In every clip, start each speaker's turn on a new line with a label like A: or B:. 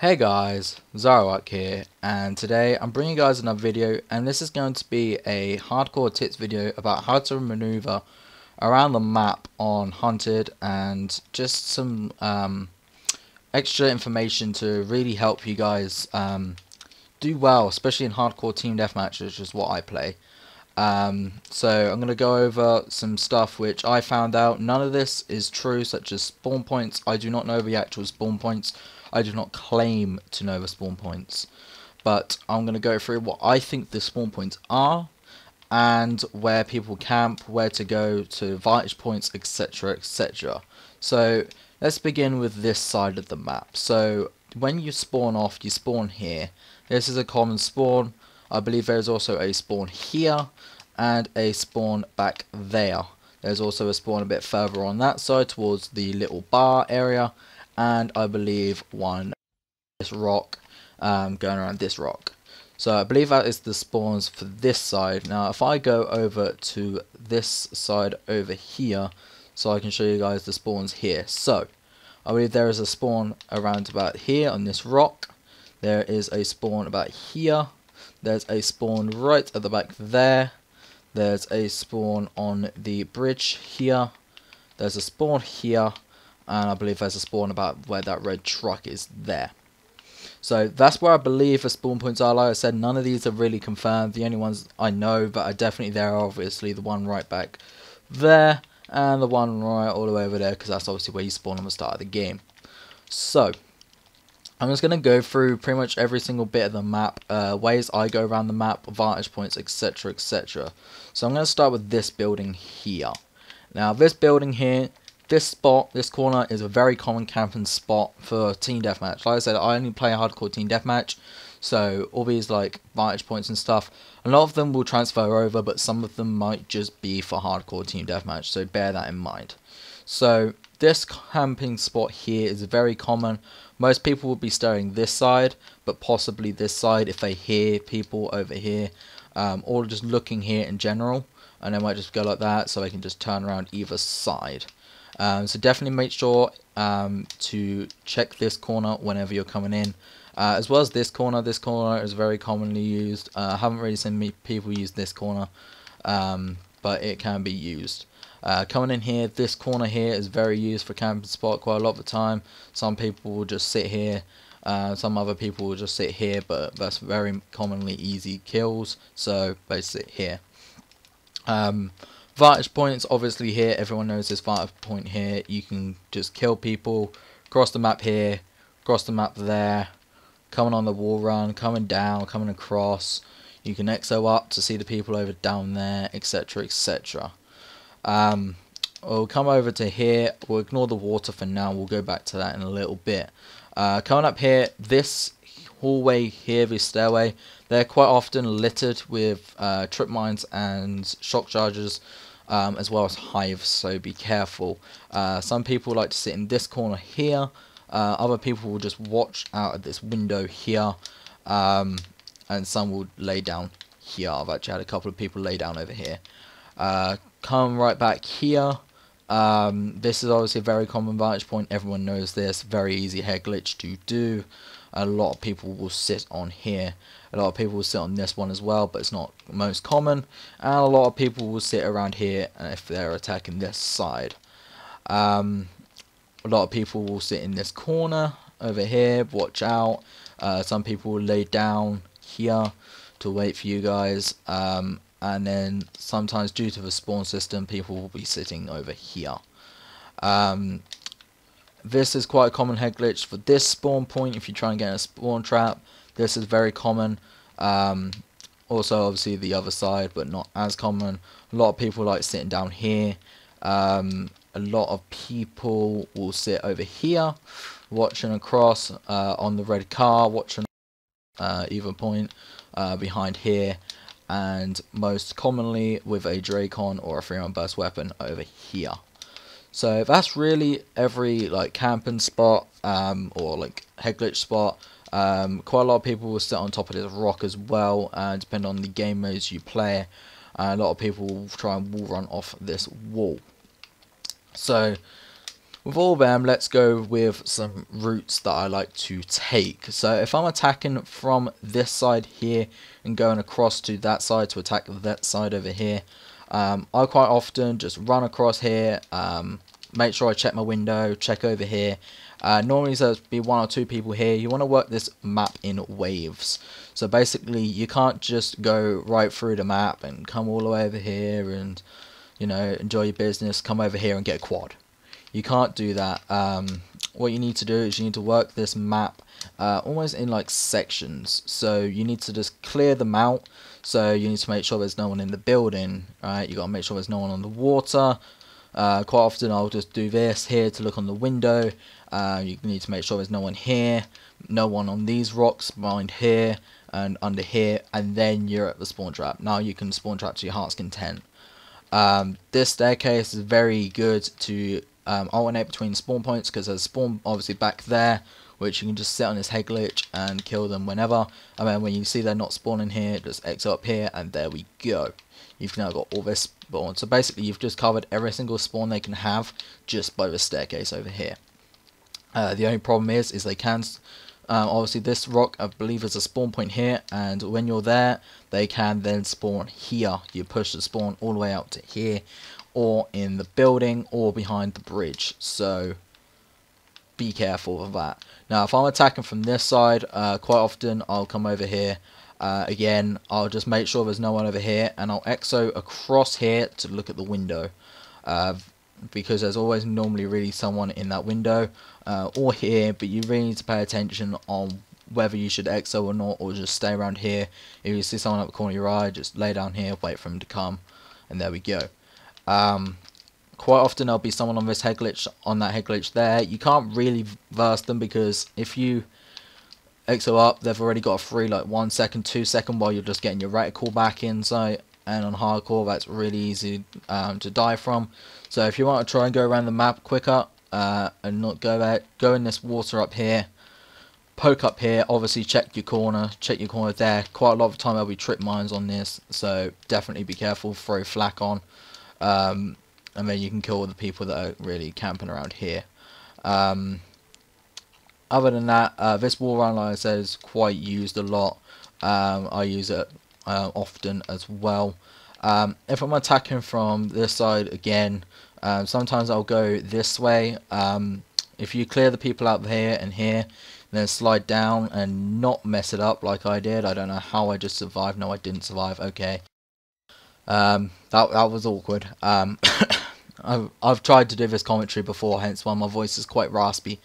A: Hey guys, Zoroark here, and today I'm bringing you guys another video, and this is going to be a hardcore tips video about how to maneuver around the map on Hunted, and just some um, extra information to really help you guys um, do well, especially in hardcore team deathmatch, which is what I play. Um, so I'm going to go over some stuff which I found out. None of this is true, such as spawn points. I do not know the actual spawn points. I do not claim to know the spawn points, but I'm going to go through what I think the spawn points are, and where people camp, where to go to vantage points, etc, etc. So let's begin with this side of the map. So when you spawn off, you spawn here. This is a common spawn. I believe there's also a spawn here, and a spawn back there. There's also a spawn a bit further on that side towards the little bar area and I believe one this rock um, going around this rock. So I believe that is the spawns for this side. Now if I go over to this side over here, so I can show you guys the spawns here. So I believe there is a spawn around about here on this rock. There is a spawn about here. There's a spawn right at the back there. There's a spawn on the bridge here. There's a spawn here and I believe there's a spawn about where that red truck is there. So that's where I believe the spawn points are. Like I said, none of these are really confirmed. The only ones I know that are definitely there are obviously the one right back there and the one right all the way over there because that's obviously where you spawn on the start of the game. So I'm just going to go through pretty much every single bit of the map, uh, ways I go around the map, vantage points, etc, etc. So I'm going to start with this building here. Now this building here this spot, this corner, is a very common camping spot for team deathmatch. Like I said, I only play hardcore team deathmatch, so all these like vantage points and stuff, a lot of them will transfer over, but some of them might just be for hardcore team deathmatch, so bear that in mind. So this camping spot here is very common. Most people will be staring this side, but possibly this side if they hear people over here, um, or just looking here in general, and they might just go like that, so they can just turn around either side. Um, so definitely make sure um, to check this corner whenever you're coming in. Uh, as well as this corner, this corner is very commonly used. Uh, I haven't really seen people use this corner, um, but it can be used. Uh, coming in here, this corner here is very used for camping spot quite a lot of the time. Some people will just sit here, uh, some other people will just sit here, but that's very commonly easy kills, so they sit here. Um, Vantage points, obviously here, everyone knows this vantage point here. You can just kill people, cross the map here, cross the map there, coming on the wall run, coming down, coming across. You can exo up to see the people over down there, etc, etc. Um, we'll come over to here. We'll ignore the water for now. We'll go back to that in a little bit. Uh, coming up here, this hallway here, this stairway, they're quite often littered with uh, trip mines and shock charges um, as well as hives, so be careful. Uh, some people like to sit in this corner here, uh, other people will just watch out of this window here, um, and some will lay down here. I've actually had a couple of people lay down over here. Uh, come right back here. Um, this is obviously a very common vantage point. Everyone knows this. Very easy hair glitch to do. A lot of people will sit on here. A lot of people will sit on this one as well, but it's not most common. And a lot of people will sit around here if they're attacking this side. Um, a lot of people will sit in this corner over here, watch out. Uh, some people will lay down here to wait for you guys. Um, and then sometimes due to the spawn system, people will be sitting over here. Um, this is quite a common head glitch for this spawn point if you try and get a spawn trap. This is very common. Um, also, obviously, the other side, but not as common. A lot of people like sitting down here. Um, a lot of people will sit over here, watching across uh, on the red car, watching uh, either point uh, behind here, and most commonly with a Drakon or a three-man burst weapon over here. So that's really every like camping spot um, or like head glitch spot um, quite a lot of people will sit on top of this rock as well, uh, depending on the game modes you play. Uh, a lot of people will try and wall run off this wall. So, with all of them, let's go with some routes that I like to take. So if I'm attacking from this side here and going across to that side to attack that side over here, um, I quite often just run across here, um, make sure I check my window, check over here. Uh, normally there's be one or two people here. You want to work this map in waves. So basically you can't just go right through the map and come all the way over here and you know enjoy your business, come over here and get a quad. You can't do that. Um, what you need to do is you need to work this map uh, almost in like sections. So you need to just clear them out. So you need to make sure there's no one in the building, right? You got to make sure there's no one on the water. Uh, quite often I'll just do this here to look on the window. Uh, you need to make sure there's no one here, no one on these rocks behind here and under here, and then you're at the spawn trap. Now you can spawn trap to your heart's content. Um, this staircase is very good to um, alternate between spawn points because there's spawn obviously back there which you can just sit on this head glitch and kill them whenever. And then when you see they're not spawning here just exit up here and there we go. You've now got all this spawn. So basically you've just covered every single spawn they can have just by the staircase over here. Uh, the only problem is is they can uh, obviously this rock I believe is a spawn point here and when you're there they can then spawn here. You push the spawn all the way out to here or in the building or behind the bridge. So be careful of that. Now if I'm attacking from this side, uh, quite often I'll come over here. Uh, again, I'll just make sure there's no one over here and I'll exo across here to look at the window. Uh, because there's always normally really someone in that window uh, or here, but you really need to pay attention on whether you should exo or not or just stay around here. If you see someone at the corner of your eye, just lay down here, wait for him to come, and there we go. Um, quite often there'll be someone on this head glitch, on that head glitch there. You can't really verse them because if you exo up, they've already got a free like one second, two second while you're just getting your reticle back in sight. And on hardcore, that's really easy um, to die from. So if you want to try and go around the map quicker uh, and not go there, go in this water up here poke up here obviously check your corner check your corner there quite a lot of time there'll be trip mines on this so definitely be careful throw flak on um, and then you can kill all the people that are really camping around here. Um, other than that, uh, this wall run, like I said, is quite used a lot. Um, I use it uh, often as well. Um, if I'm attacking from this side again, um, sometimes I'll go this way. Um, if you clear the people out here and here, then slide down and not mess it up like I did. I don't know how I just survived. No, I didn't survive. Okay. Um, that that was awkward. Um, I've I've tried to do this commentary before, hence why my voice is quite raspy.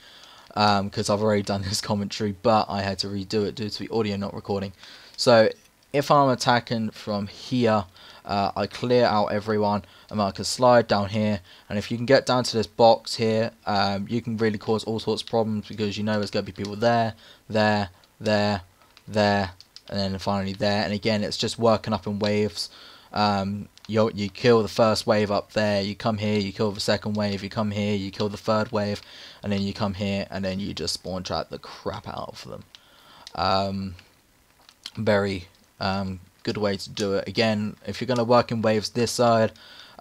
A: Because um, I've already done this commentary, but I had to redo it due to the audio not recording. So if I'm attacking from here, uh, I clear out everyone, and I can slide down here. And if you can get down to this box here, um, you can really cause all sorts of problems because you know there's going to be people there, there, there, there, and then finally there. And again, it's just working up in waves. Um, you you kill the first wave up there, you come here, you kill the second wave, you come here, you kill the third wave, and then you come here, and then you just spawn trap the crap out of them. Um, very um, good way to do it. Again, if you're going to work in waves this side,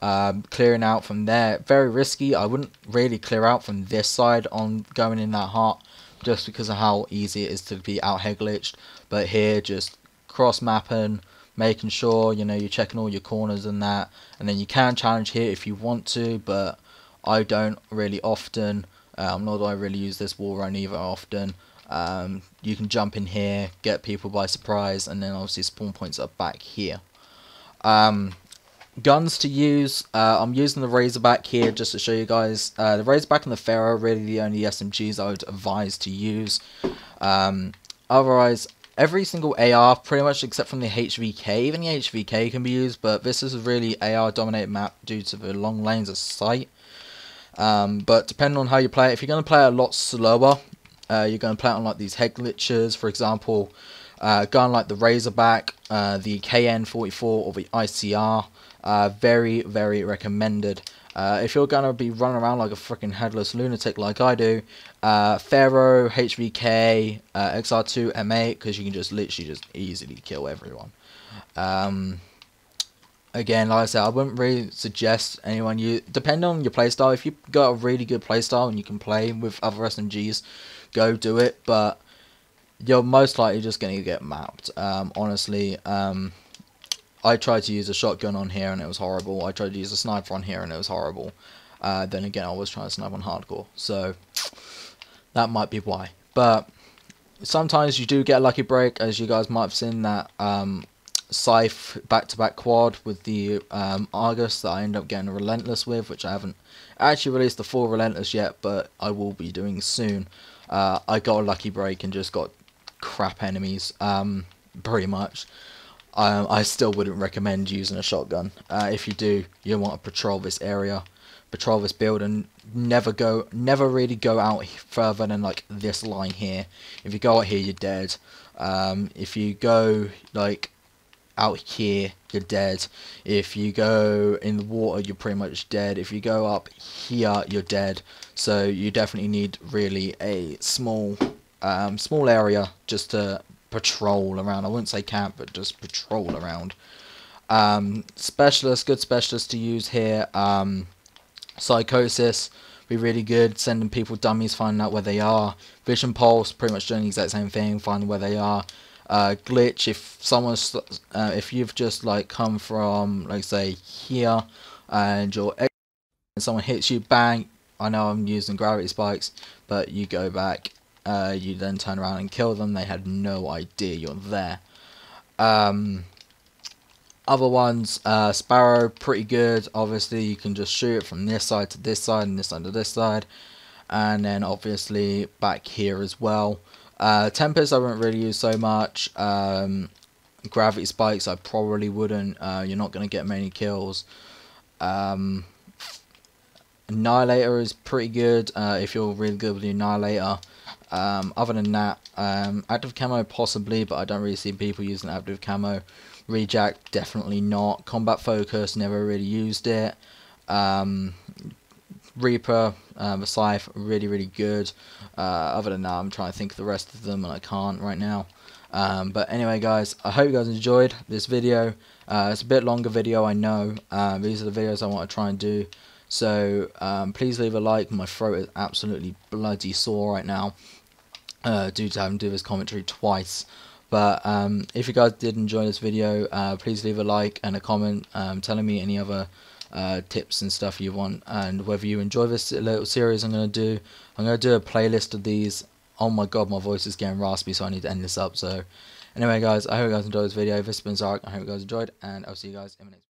A: um, clearing out from there, very risky. I wouldn't really clear out from this side on going in that heart, just because of how easy it is to be out head glitched. But here, just cross mapping, making sure you know you're checking all your corners and that. And then you can challenge here if you want to but I don't really often um, nor do I really use this wall run either often. Um, you can jump in here get people by surprise and then obviously spawn points are back here. Um, guns to use uh, I'm using the Razorback here just to show you guys. Uh, the Razorback and the Pharo are really the only SMGs I would advise to use. Um, otherwise every single AR, pretty much except from the HVK, even the HVK can be used, but this is a really AR dominated map due to the long lanes of sight. Um, but depending on how you play it, if you're going to play a lot slower, uh, you're going to play it on like these head glitches, for example, uh, gun like the Razorback, uh, the KN44 or the ICR, uh, very, very recommended. Uh, if you're going to be running around like a freaking headless lunatic like I do, uh, Pharo, HVK, uh, XR2, M8, because you can just literally just easily kill everyone. Um, again, like I said, I wouldn't really suggest anyone you depend on your playstyle. If you've got a really good playstyle and you can play with other SMGs, go do it. But you're most likely just going to get mapped. Um, honestly, um, I tried to use a shotgun on here and it was horrible. I tried to use a sniper on here and it was horrible. Uh, then again, I was trying to snipe on hardcore, so that might be why. But sometimes you do get a lucky break, as you guys might have seen that um, Scythe back-to-back quad with the um, Argus that I end up getting a Relentless with, which I haven't actually released the full Relentless yet, but I will be doing soon. Uh, I got a lucky break and just got crap enemies, um, pretty much. Um, I still wouldn't recommend using a shotgun. Uh, if you do, you want to patrol this area, patrol this build, and never go, never really go out further than like this line here. If you go out here, you're dead. Um, if you go like out here, you're dead. If you go in the water, you're pretty much dead. If you go up here, you're dead. So you definitely need really a small, um, small area just to patrol around. I wouldn't say camp, but just patrol around. Um, specialist, good specialist to use here. Um, psychosis, be really good. Sending people dummies, finding out where they are. Vision pulse, pretty much doing the exact same thing, finding where they are uh, glitch if someone's uh, if you've just like come from like say here and you're and someone hits you bang I know I'm using gravity spikes but you go back uh, you then turn around and kill them they had no idea you're there um, other ones uh, Sparrow pretty good obviously you can just shoot it from this side to this side and this side to this side and then obviously back here as well uh, Tempest I wouldn't really use so much. Um, gravity spikes I probably wouldn't. Uh, you're not going to get many kills. Um, Annihilator is pretty good uh, if you're really good with the Annihilator. Um, other than that, um, active camo possibly, but I don't really see people using active camo. Rejack definitely not. Combat focus never really used it. Um, Reaper, um, Scythe, really, really good. Uh, other than that, I'm trying to think of the rest of them, and I can't right now. Um, but anyway, guys, I hope you guys enjoyed this video. Uh, it's a bit longer video, I know. Uh, these are the videos I want to try and do. So um, please leave a like. My throat is absolutely bloody sore right now uh, due to having to do this commentary twice. But um, if you guys did enjoy this video, uh, please leave a like and a comment um, telling me any other uh, tips and stuff you want and whether you enjoy this little series I'm going to do. I'm going to do a playlist of these. Oh my god, my voice is getting raspy so I need to end this up. So anyway guys, I hope you guys enjoyed this video. This has been Zarek. I hope you guys enjoyed and I'll see you guys in the next